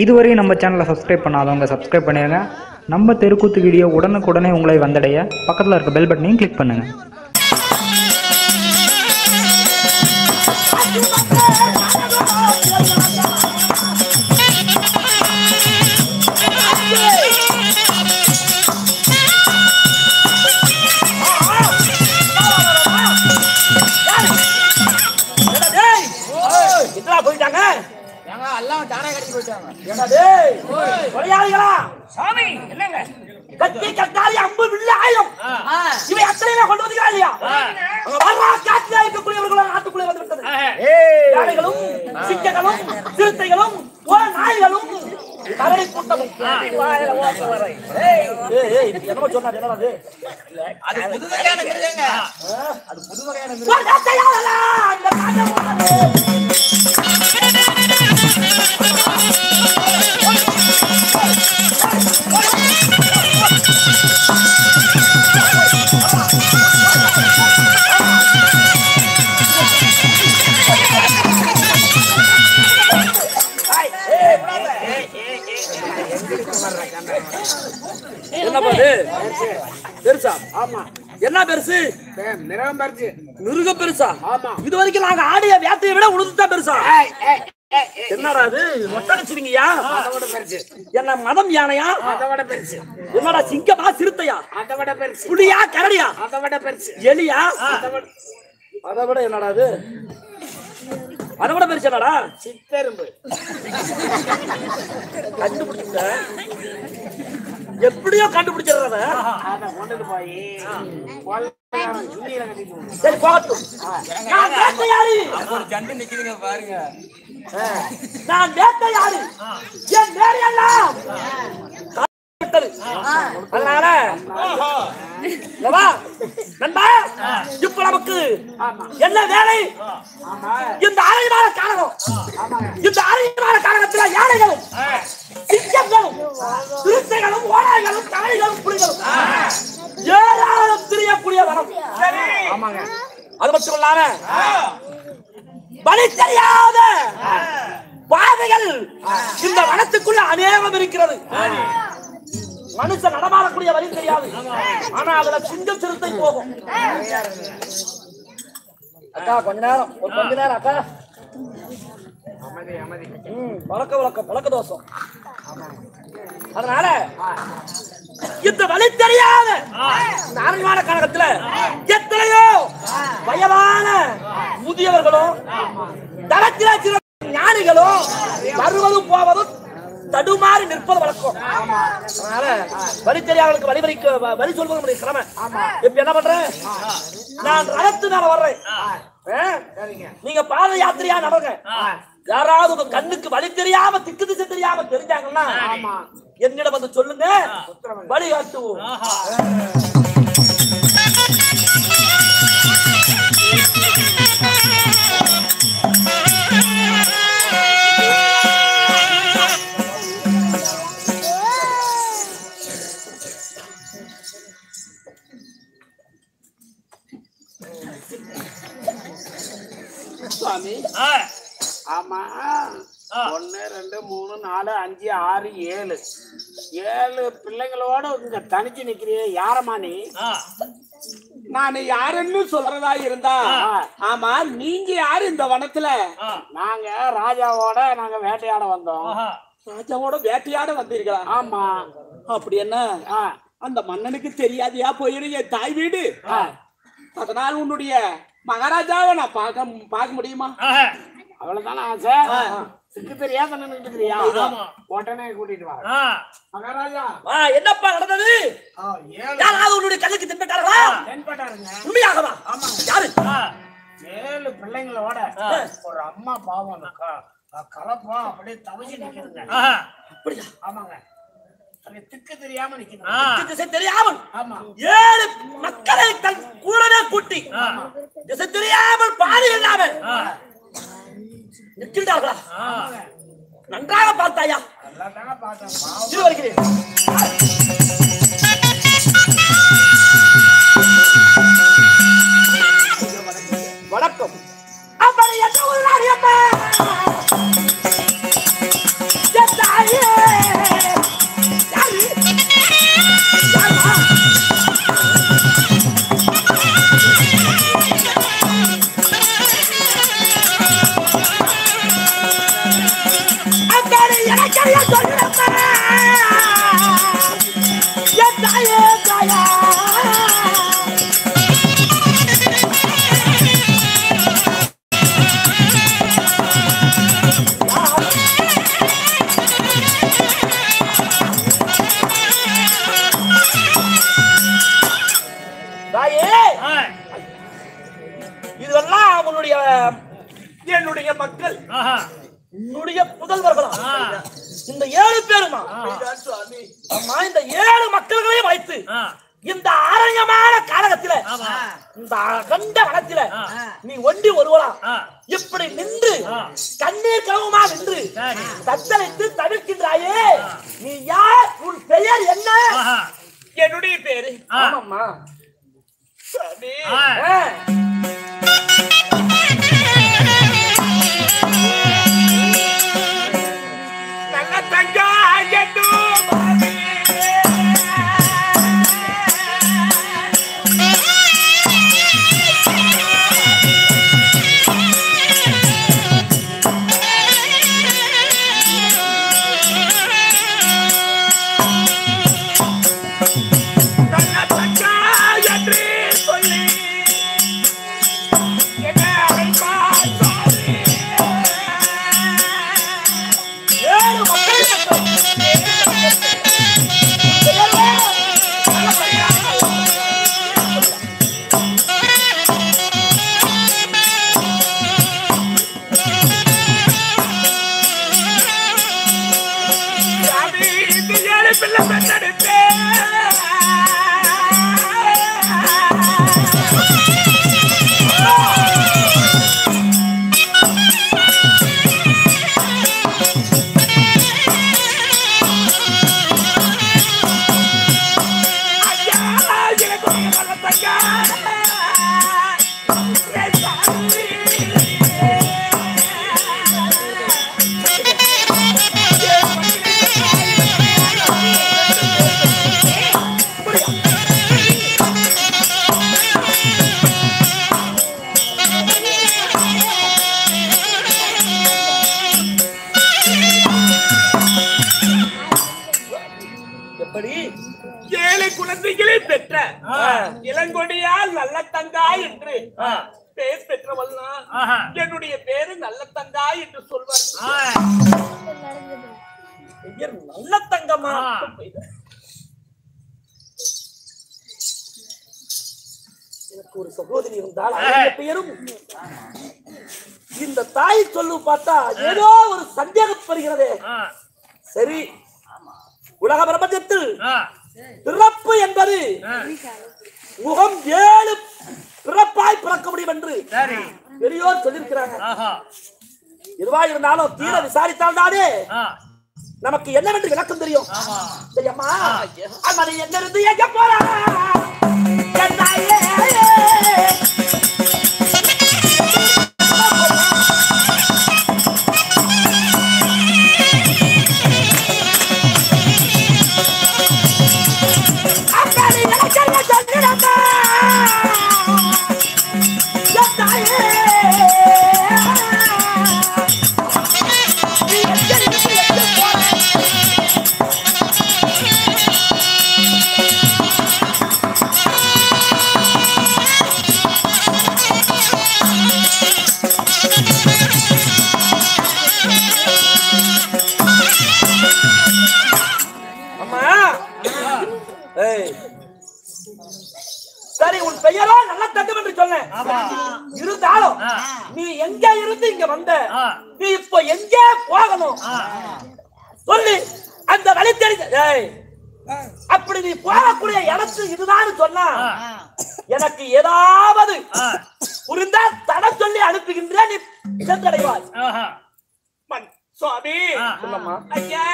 இதுவரையும் நம்ம சேனலை சப்ஸ்கிரைப் பண்ணாதவங்க சப்ஸ்கிரைப் பண்ணிடுங்க நம்ம தெருக்கூத்து வீடியோ உடனுக்குடனே உங்களை வந்தடைய. பக்கத்தில் இருக்க பெல் பட்டனையும் கிளிக் பண்ணுங்கள் போயிட்டாங்க சாமி என்னங்க? கத்தி கட்டாரி அம்பு வில்லு ஆயுதம் இவை அத்தனையுமே கொண்டு வந்தீங்களா இல்லையா? வர்றா காட்டில இருக்கக்கூடியவர்களும் நாட்டுக்குள்ளே வந்து விட்டது யானைகளும் சிங்கங்களும் சிறுத்தைகளும் நாய்களும் கரடி கூட்டமும் என்னமோ சொன்னாரு, அது? புது வகையான மிருகம் பெருசா? ஆமா. இது வரைக்கும் நாங்க ஆடிய வேட்டையை விட உழுதுதான் பெருசா. என்னடா அது மொட்டடிச்சிருங்கயா அதோட பெருசு. என்ன மதம் யானையா? அதோட பெருசு. என்னடா சிங்கமா சிறுத்தையா? அதை விட பெருசு. புலியா கரடியா? அதை விட பெருசு. எலியா? அதை விட என்னடா அது அதை விட பெருசு என்னடா? சித்தெரும்பு. கண்டுபிடிச்ச எப்படியோ கண்டுபிடிச்சிடுறத. சரி போகட்டும் பாருங்க. நான் வேட்டையாடி என் வேலையெல்லாம் விட்டது. அதனால நண்பா இப்ப நமக்கு என்ன வேலை? இந்த அரைவார காலகம் இந்த அரைவார காலகத்துல யானைகளும் சிங்கங்களும் திருத்தைகளும் ஓநாய்களும் தலைகளும் புலிகளும். ஏராளம் திரியக்கூடிய வனம். ஆமாங்க அது மட்டும் இல்லாம வழி தெரியாத பாதைகள் இந்த வனத்துக்குள்ள அநேகம் இருக்கிறது. மனுஷன் நடமாடக்கூடிய வழி தெரியாது. ஆனா அதுல சிங்க சிறுத்தை போகும். அக்கா கொஞ்ச நேரம். ஒரு கொஞ்ச நேரம் அக்கா. ம், பழக்க வழக்க பழக்க தோஷம் அதனால இந்த வழி தெரியாத இந்த அரண்மான கழகத்துல எத்தனையோ வயதான முதியவர்களும் தரத்தில ஞானிகளும் வருவதும் போவதும் தடுமாறி நிற்பது வழக்கம். அதனால வழி தெரியாதவர்களுக்கு வழி வரிக்க வ- வழி சொல்வது நம்முடைய கடமை. இப்ப என்ன பண்றேன் நான் ரதத்தினால வர்றேன்? நீங்க பாத யாத்திரையா நடங்க. யாராவது உங்க கண்ணுக்கு வழி தெரியாம திக்கு திசை தெரியாம தெரிஞ்சாங்கன்னா என்னிடம் வந்து சொல்லுங்க. வழி ஏழு. ஏழு பிள்ளைங்களோட இங்க தனிச்சு நிக்கிறியே யாரம்மா நீ? நான் யாருன்னு சொல்றதா இருந்தா? ஆமா நீங்க யாரு இந்த வனத்துல? நாங்க ராஜாவோட நாங்க வேட்டையாட வந்தோம். ராஜாவோட வேட்டையாட வந்தீர்களா? ஆமா. அப்படி என்ன? அந்த மன்னனுக்கு தெரியாதியா போயிரு என் தாய் வீடு? அதனால் உன்னுடைய மகாராஜாவை நான் பார்க்க பார்க்க முடியுமா? அவ்வளவுதானே ஆசை? சிக்கு தெரியாத நின்றுக்கிறியா உடனே கூட்டிட்டு வா. மகாராஜா. ஆ, என்னப்பா நடந்தது? யாராவது உன்னுடைய கண்ணுக்கு தின்பட்டார்களா? தென்பட்டாருங்க. உண்மையாகவா? யாரு? ஏழு பிள்ளைங்களோட ஒரு அம்மா பாவம் கலப்பா அப்படியே தவிச்சு நிக்குதுங்க. அப்படியா? ஆமாங்க. திக்கு தெரியாம திசை தெரியாமல். ஆமா. ஏழு மக்களை தன் கூடவே கூட்டி. திசை தெரியாமல் பாதி இல்லாமல். நிற்கின்றார்களா நன்றாக பார்த்தாயா? வணக்கம். அப்படி என்ன உள்ளாடி பேரு ஆமாம்மா. சரி பெற்ற இளங்கொடியால் நல்ல தங்கா என்று பேர் பெற்றவள்னா என்னுடைய பேரு நல்ல தங்கா என்று சொல்வார். நல்ல தங்கமா எனக்கு ஒரு சகோதரி இருந்தால் பெயரும் இந்த தாய் சொல்லு பார்த்தா ஏதோ ஒரு சந்தேகம் பெறுகிறதே சரி. உலக பிரபஞ்சத்தில் பிறப்பு என்பது முகம் ஏழு பிறப்பாய் பிறக்க முடியும் என்று பெரியோர் சொல்லியிருக்கிறாங்க. எதுவா இருந்தாலும் தீர விசாரித்தால் தானே நமக்கு என்னவென்று விளக்கம் தெரியும்? சரியாமா அவன் என்ன இருந்து எங்க போறா என்ன எனக்கு ஏதாவது புரிந்தா தட சொல்லி அனுப்புகின்ற நீ சென்றடைவாய் சுவாமி. ஐயா.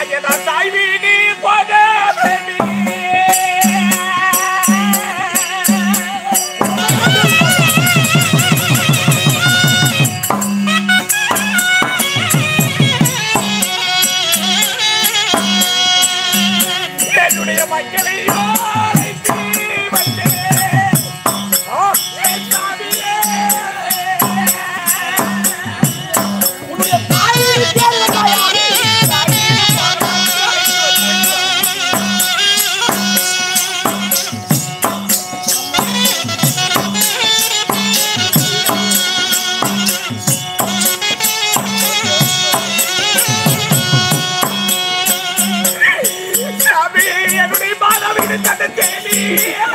ஐயா தாய்வி Yeah!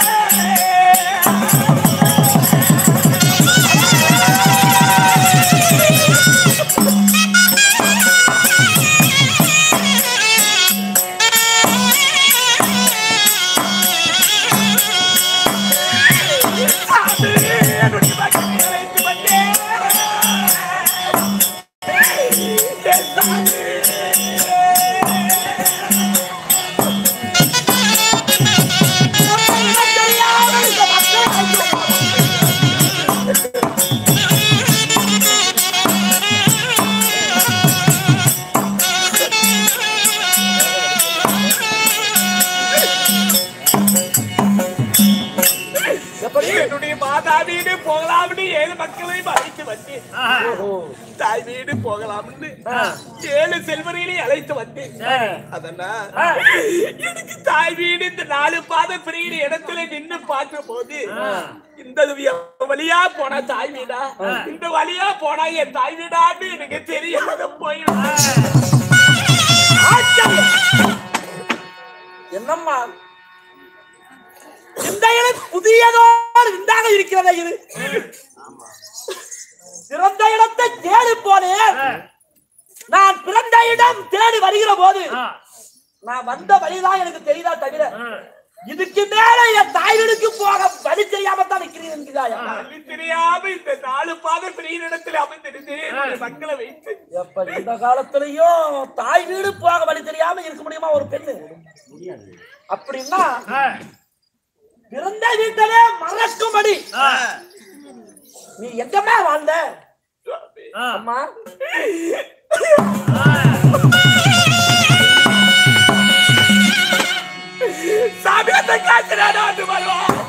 என்னுடைய மாதா வீடு போகலாம்னு ஏழு மக்களையும் அழைத்து வந்து தாய் வீடு போகலாம்னு ஏழு செல்வரையிலே அழைத்து வந்து அதனால் எனக்கு தாய் வீடு இந்த நாலு பாத பிரிகிற இடத்துல நின்னு பார்க்கும் போது இந்த வழியா போனா தாய் வீடா இந்த வழியா போனா என் தாய் வீடான்னு எனக்கு தெரியாத போயிடும். என்னம்மா? இடம் புதியதோடு விந்தாக இருக்கிறதே இது பிறந்த இடத்தை தேடி போனேன் நான் பிறந்த இடம் தேடி வருகிற போது நான் வந்த வழிதான் எனக்கு தெரியுதா தவிர இதுக்கு மேல என் தாய் வீடுக்கு போக வழி தெரியாம தான்? அது தெரியாம இந்த நாலு பாத பிரிகிற இடத்துல அமைந்திருந்து மக்களை வைத்து எப்ப இந்த காலத்திலயும் தாய் வீடு போக வழி தெரியாம இருக்க முடியுமா ஒரு பெண்ணு அப்படின்னா பிறந்த வீட்டிலே மறக்கும்படி. நீ எங்கம்மா வாழ்ந்த? அம்மா. சாமியத்தை காய்ச்சினாடு வந்து வருவோம்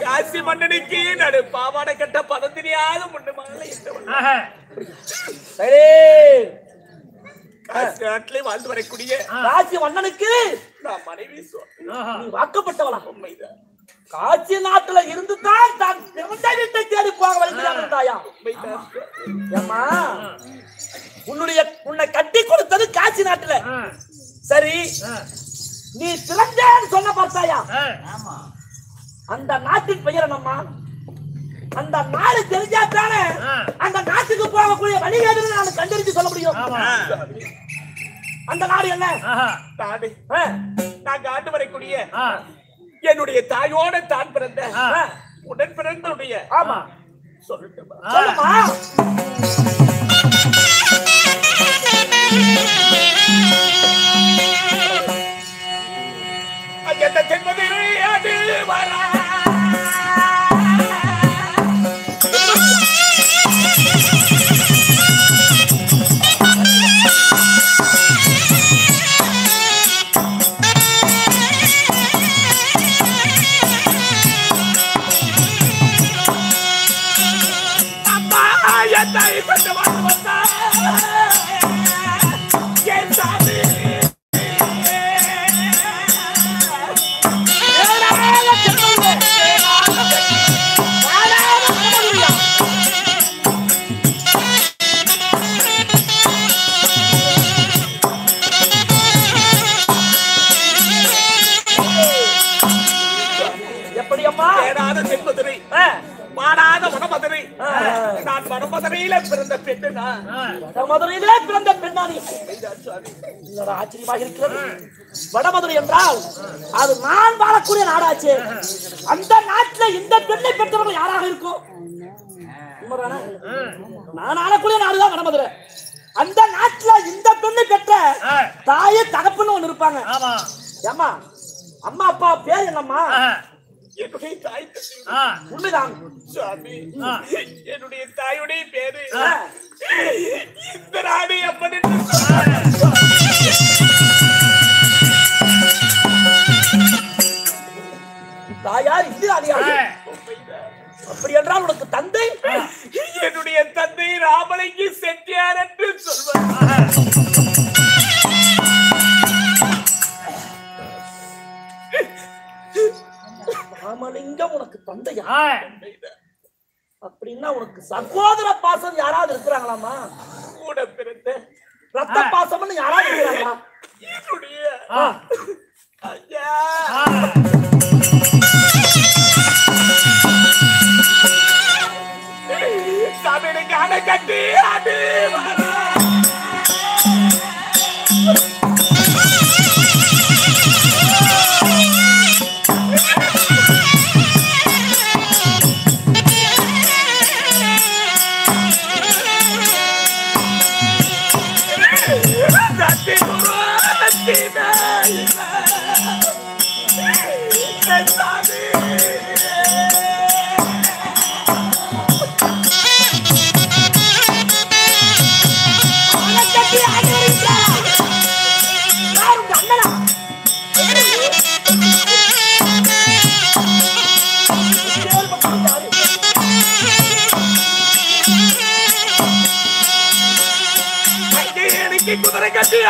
காசி மன்னனுக்கு நடு பாவாடை கட்ட பதம் தெரியாத முன்னு மகளை நாட்டிலே வாழ்ந்து வரக்கூடிய காட்சி மன்னனுக்கு நான் மனைவி சுவாமி. நீ வாக்கப்பட்டவளா? உண்மைதான். காட்சி நாட்டுல இருந்து தான் தான் பிறந்த வீட்டை தேடி போக சுவாமி. ஏம்மா உன்னுடைய உன்னை கட்டி கொடுத்தது காட்சி நாட்டுல சரி நீ பிறந்தேன்னு சொல்ல பார்த்தாயா? அந்த நாட்டின் பெயர் என்னம்மா? அந்த நாடு தெரிஞ்சா தானே அந்த நாட்டுக்கு போகக்கூடிய வழி எதுன்னு நான் கண்டறிஞ்சு சொல்ல முடியும். அந்த நாடு என்ன? நாடு. நான் ஆண்டு வரக்கூடிய என்னுடைய தாயோட தான் பிறந்த உடன் பிறந்தனுடைய ஆமா. சொல்லட்டுமா? சொல்லுமா அந்த ஜென்மதிலே அது வரா. நான் வடமதுரையில பிறந்த பெண்ணு? நான் வடமதுரையிலே பிறந்த பெண்ணானி என்னடா ஆச்சரியமாக இருக்கிறது? வடமதுரை என்றால் அது நான் வாழக்கூடிய நாடாச்சு. அந்த நாட்டுல இந்த பெண்ணை பெற்றவர்கள் யாராக இருக்கும்? நான் ஆளக்கூடிய நாடுதான் வடமதுரை அந்த நாட்டுல இந்த பெண்ணை பெற்ற தாயே தகப்புன்னு ஒண்ணு இருப்பாங்க. ஏம்மா அம்மா அப்பா பேர் என்னம்மா? என்னுடைய தாய் உண்மைதான். சுவாமி. என்னுடைய தாயுடைய பேரு. இந்த நாடு எப்படி என்று அப்படின்னா உனக்கு சகோதர பாசம் யாராவது இருக்கிறாங்களாமா கூட பிறந்த ரத்த பாசம்னு யாராவது இருக்கிறாங்களா? தமிழுக்கு அணை கட்டி அடி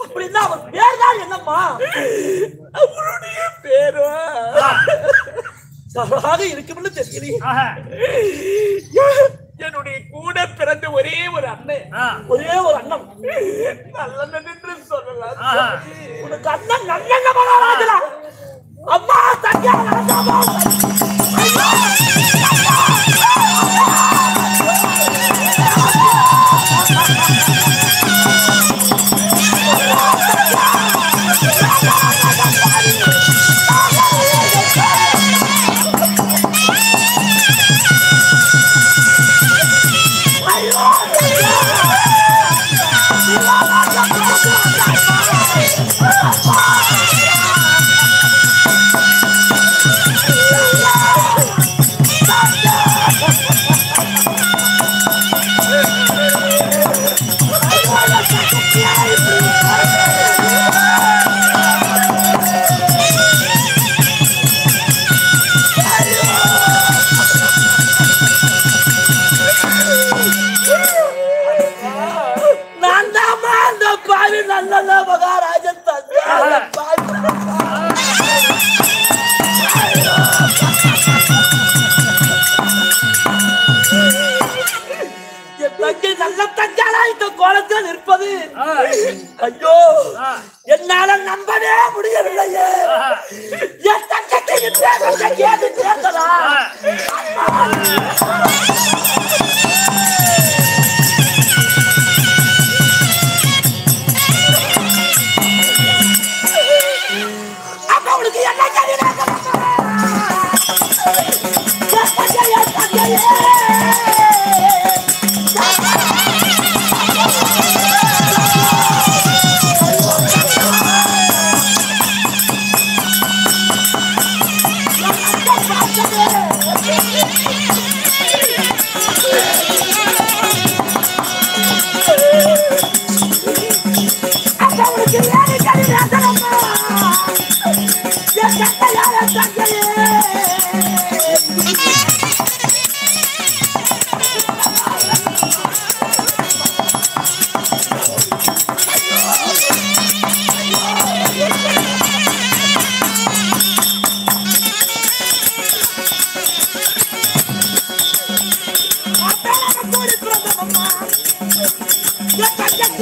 அப்படின்னா அவன் பேர் தான் என்னம்மா? அவருடைய பேரு? தவறாக இருக்கும்னு தெரிகிறேன் என்னுடைய கூட பிறந்த ஒரே ஒரு அண்ணன். ஒரே ஒரு அண்ணன். நல்ல என்று சொல்லலாம். உனக்கு அண்ணன் நல்ல அம்மா தங்கியா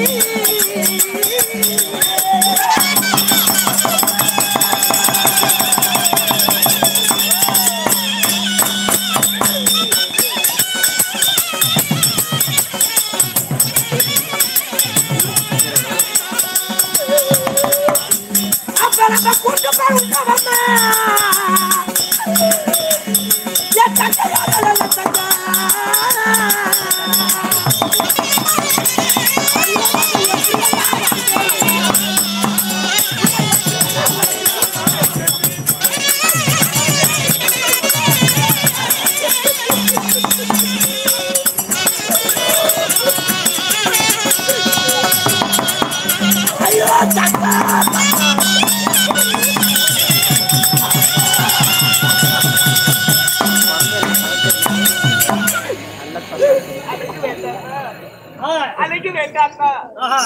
Thank you.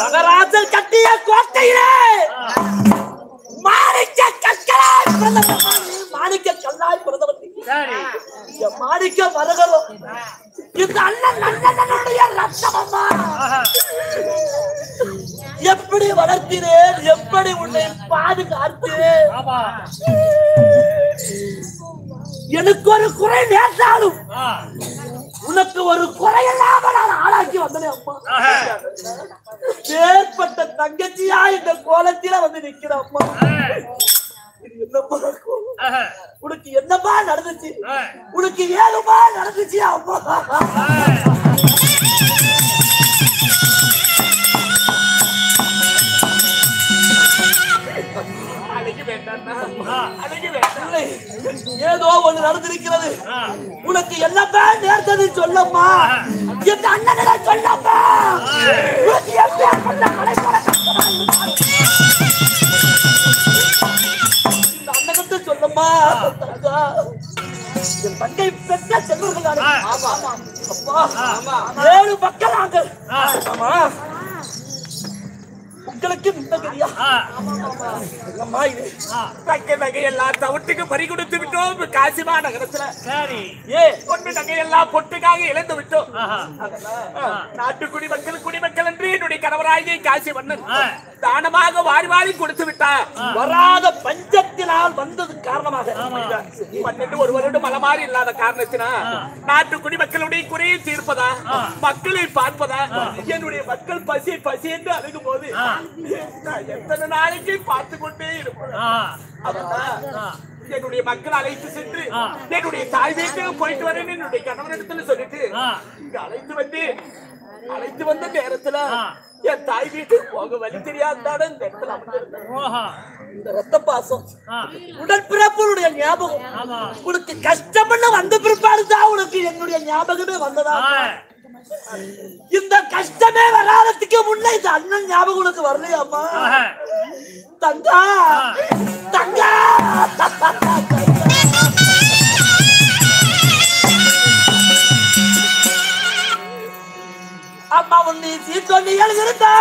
மகராஜல் கட்டிய கோட்டையிலே மாணிக்க கற்களாய் பிறந்தவன். மாணிக்க கல்லாய் பிறந்தவன் மாணிக்க மரகதம் இந்த அண்ணன் அண்ணனுடைய ரத்தம் அம்மா ஆஹா. எப்படி வளர்த்தினேன் எப்படி உன்னை பாதுகாத்தேன் எனக்கு ஒரு குறை நேர்ந்தாலும். உனக்கு ஒரு குறை இல்லாம நான் ஆளாக்கி வந்தேன் அம்மா. ஏற்பட்ட தங்கச்சியா இந்த கோலத்தில வந்து நிக்கிற அம்மா உனக்கு என்னப்பா நடந்துச்சு. உனக்கு ஏதுமா நடந்துச்சு அம்மா ஏதோ ஒண்ணு நடந்திருக்கிறது. உனக்கு என்னப்பா நேர்ந்தது சொல்லம்மா எங்க அண்ணனை சொல்லம்மா உனக்கு எப்பேற்பட்ட தங்கா. என் தங்கை பெற்ற செல்வர்கள். அப்பா, ஏழு மக்கள் நாங்கள். ஆமா. உங்களுக்கு நகையெல்லாம் தவிட்டுக்கு பறி கொடுத்து விட்டோம். காசிமா நகரத்துல. ஏ பொண்ணு நகையெல்லாம் பொட்டுக்காக இழந்து விட்டோம். நாட்டு குடிமக்கள் குடிமக்கள் என்று என்னுடைய கணவராகிய காசி மன்னன். தானமாக வாரி வாரி கொடுத்து விட்டார். வராத பஞ்சத்தினால் வந்தது காரணமாக. பன்னெண்டு ஒரு வருடம் மலமாறி இல்லாத காரணத்தினா நாட்டு குடிமக்களுடைய குறையை தீர்ப்பதா? மக்களை பார்ப்பதா? என்னுடைய மக்கள் பசி பசி என்று அணுகும் போது எத்தனை நாளைக்கு பார்த்து கொண்டே இருப்பேன் ஆ. அதனால் என்னுடைய மக்கள் அழைத்து சென்று என்னுடைய தாய் வீட்டுக்கு போயிட்டு வரேன்னு என்னுடைய கணவனிடத்துல சொல்லிட்டு. இங்க அழைத்து வந்து அழைத்து வந்த நேரத்துல. என் தாய் வீட்டுக்கு போக வழி தெரியாதான இந்த இடத்துல. இந்த ரத்த பாசம். உடற்பிறப்புடைய ஞாபகம். உனக்கு கஷ்டம்னு வந்த பிற்பாடு தான் உனக்கு என்னுடைய ஞாபகமே வந்ததா. இந்த கஷ்டமே வராததுக்கு முன்னே இந்த அண்ணன் ஞாபகம் உனக்கு வரலையாம்மா ஆஹா. தங்கா தங்கா அம்மா உன்னை சீத்தொல்லி எழுதிருந்தா.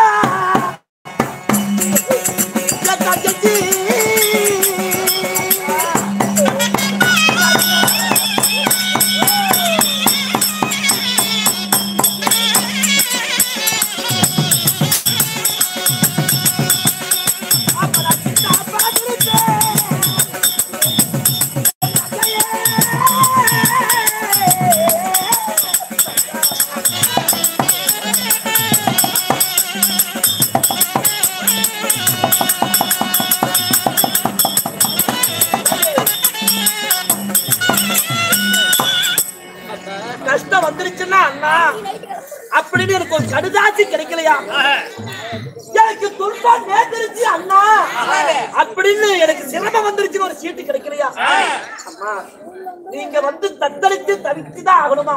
அப்படின்னு எனக்கு சிரமம் வந்துருச்சுன்னு ஒரு சீட்டு கிடைக்கலையா? அம்மா நீங்க வந்து தத்தளித்து தவிச்சுதான் ஆகணுமா?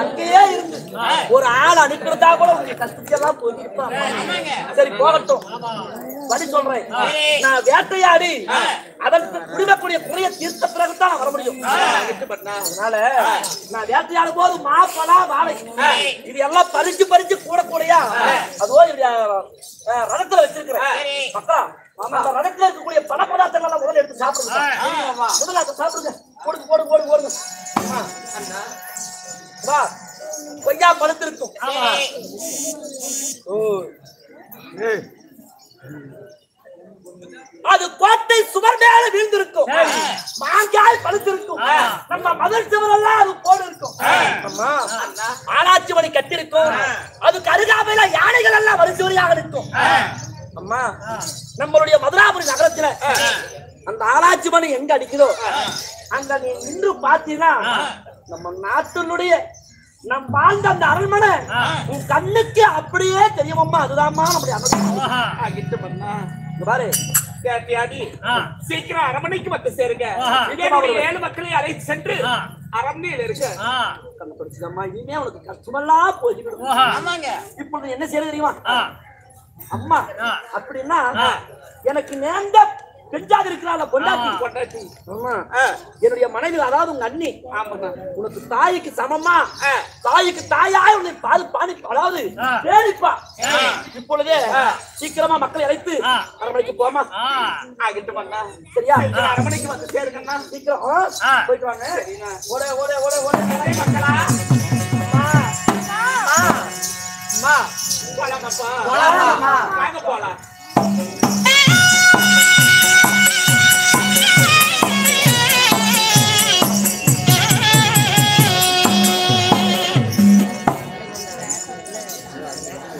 அங்கேயே இருந்து ஒரு ஆள் அனுப்பியிருந்தா கூட உங்க கஷ்டத்தெல்லாம் போயிருப்பான் சரி போகட்டும். வழி சொல்றேன். நான் வேட்டையாடி அதற்கு குடிமக்கூடிய குறைய தீர்த்த பிறகுதான் வர முடியும். அதனால நான் வேட்டையாடும் போது மா பலா வாழை. இது எல்லாம் பறிச்சு பறிச்சு கூட கூடயா அதுவோ இப்படி ரதத்துல வச்சிருக்கிறேன். அக்கா அந்த ரதத்துல இருக்கக்கூடிய பல பதார்த்தங்கள் முதல்ல எடுத்து சாப்பிடுங்க. முதல்ல அதை சாப்பிடுங்க. போடுங்க போடுங்க போடுங்க போடுங்க. வா. கொய்யா பழுத்திருக்கும் அது கோட்டை சுவர் மேல வீழ்ந்திருக்கும். மாங்காய் பழுத்திருக்கும். நம்ம மதல் சுவர் எல்லாம் அது போடு இருக்கும் ஆராய்ச்சி மணி கட்டிருக்கும். அதுக்கு அருகாமையில யானைகள் எல்லாம் வரிசை வரியாக இருக்கும் அம்மா நம்மளுடைய மதுராபுரி நகரத்துல அந்த ஆராய்ச்சி மணி எங்க அடிக்குதோ? அங்க நீ நின்று பாத்தீங்கன்னா நம்ம நாட்டினுடைய நம் வாழ்ந்த அந்த அரண்மனை உன் கண்ணுக்கு அப்படியே தெரியுமம்மா. அதுதான்மா நம்முடைய இங்க பாரு. சீக்கிரம் அரமனைக்கு வந்து சேருங்க. ஏழு மக்களை அழைத்து சென்று. அரண்மையில் இருக்க. கண்ணு படிச்சுதாம்மா இனிமே உனக்கு கஷ்டமெல்லாம் போய்கிடும் ஓஹா. இப்பொழுது என்ன செய்யறது தெரியுமா. அம்மா. அப்படின்னா. எனக்கு நேர்ந்த பெஞ்சாது இருக்கிறாள் பொண்டாட்டி ஆமா. ஆ, என்னுடைய மனைவி அதாவது உங்க அண்ணி உனக்கு தாய்க்கு சமமா. தாய்க்கு தாயாய் உன்னை பாது பாணி அதாவது பேணிப்பா. இப்பொழுதே சீக்கிரமா மக்களை அழைத்து அரண்மனைக்கு போமா ஆகிட்டு பண்ணா சரியா? அரமனைக்கு வந்து சேருங்கண்ணா சீக்கிரம். போயிட்டு வாங்க. ஓட ஓட ஓட ஓட மக்களா. அம்மா. போலாமாப்பா போலாமா? வாங்க போலாம்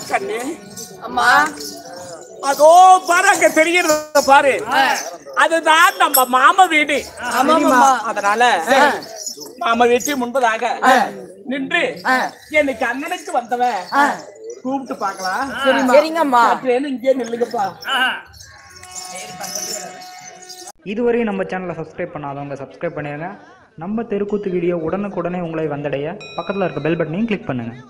கண்ணு. அம்மா. அதோ பாரு அங்க தெரிகிறத பாரு. அதுதான் நம்ம மாமா வீடு. அதனால மாமா வீட்டு முன்பதாக நின்று எனக்கு அண்ணனுக்கு வந்தவன் கூப்பிட்டு பார்க்கலாம். சரிங்கம்மா. இங்கே நில்லுங்கப்பா. இதுவரையும் நம்ம சேனலை சப்ஸ்கிரைப் பண்ணாதவங்க சப்ஸ்கிரைப் பண்ணிடுங்க நம்ம தெருக்கூத்து வீடியோ உடனுக்குடனே உங்களை வந்தடைய. பக்கத்தில் இருக்க பெல் பட்டனையும் கிளிக் பண்ணுங்கள்